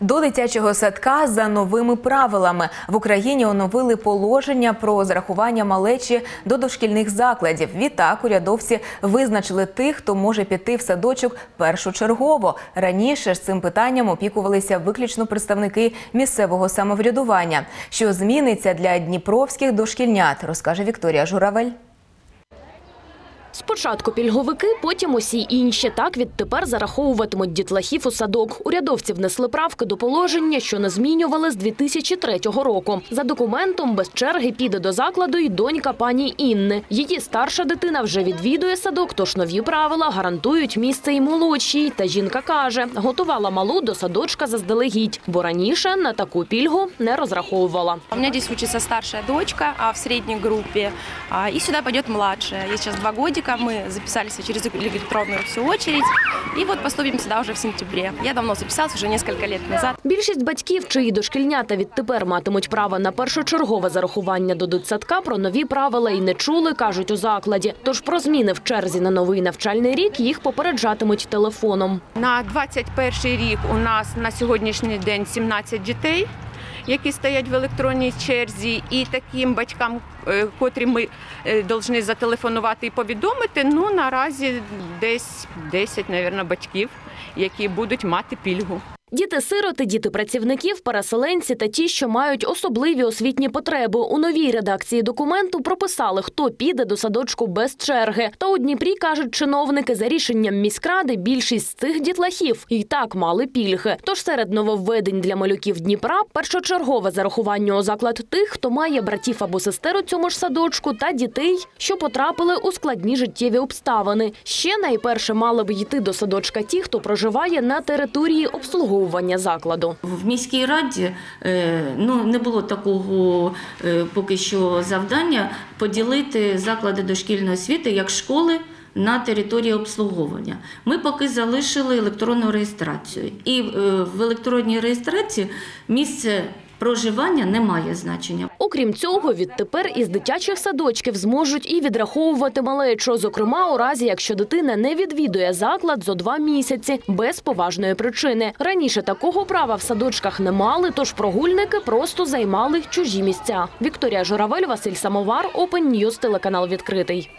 До дитячого садка за новими правилами в Україні оновили положення про зарахування малечі до дошкільних закладів. Відтак урядовці визначили тих, хто може піти в садочок першочергово. Раніше ж цим питанням опікувалися виключно представники місцевого самоврядування. Що зміниться для дніпровських дошкільнят, розкаже Вікторія Журавель. Спочатку пільговики, потім усі інші. Так відтепер зараховуватимуть дітлахів у садок. Урядовці внесли правки до положення, що не змінювали з 2003 року. За документом без черги піде до закладу й донька пані Інни. Її старша дитина вже відвідує садок, тож нові правила гарантують місце і молодшій. Та жінка каже, готувала малу до садочка заздалегідь, бо раніше на таку пільгу не розраховувала. У меня здесь учится старшая дочка а в средней группе, а, и сюда пойдет младшая. Ей сейчас два годика, мы записались через электронную всю очередь, и вот поступим сюда уже в сентябре. Я давно записалась, уже несколько лет назад. Більшість батьків, чиї дошкільнята відтепер матимуть право на першочергове зарахування до дитсадка, про нові правила і не чули, кажуть у закладі. Тож про зміни в черзі на новий навчальний рік їх попереджатимуть телефоном. На 21 рік у нас на сьогоднішній день 17 дітей, які стоять в електронній черзі, і таким батькам, е, котрі ми е, повинні зателефонувати і повідомити, ну наразі десь 10, мабуть, батьків, які будуть мати пільгу. Діти-сироти, діти працівників, переселенці та ті, що мають особливі освітні потреби. У новій редакції документу прописали, хто піде до садочку без черги. Та у Дніпрі, кажуть чиновники, за рішенням міськради більшість з цих дітлахів і так мали пільги. Тож серед нововведень для малюків Дніпра першочергове зарахування у заклад тих, хто має братів або сестер у цьому ж садочку, та дітей, що потрапили у складні життєві обставини. Ще найперше мали б йти до садочка ті, хто проживає на території обслуговування закладу. В міській раді е, ну, не було такого е, поки що завдання поділити заклади дошкільної освіти як школи на території обслуговування. Ми поки залишили електронну реєстрацію. І е, в електронній реєстрації місце проживання не має значення. Окрім цього, відтепер із дитячих садочків зможуть і відраховувати малечу, зокрема у разі, якщо дитина не відвідує заклад зо два місяці без поважної причини. Раніше такого права в садочках не мали, тож прогульники просто займали чужі місця. Вікторія Журавель, Василь Самовар, Open News, телеканал відкритий.